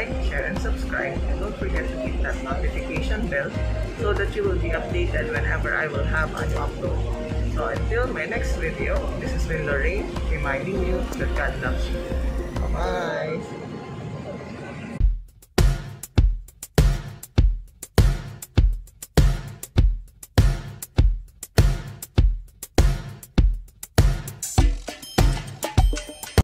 like, share, and subscribe. And don't forget to hit that notification bell so that you will be updated whenever I will have an upload. So until my next video, this has been Lorraine reminding you that God loves you. Bye! -bye.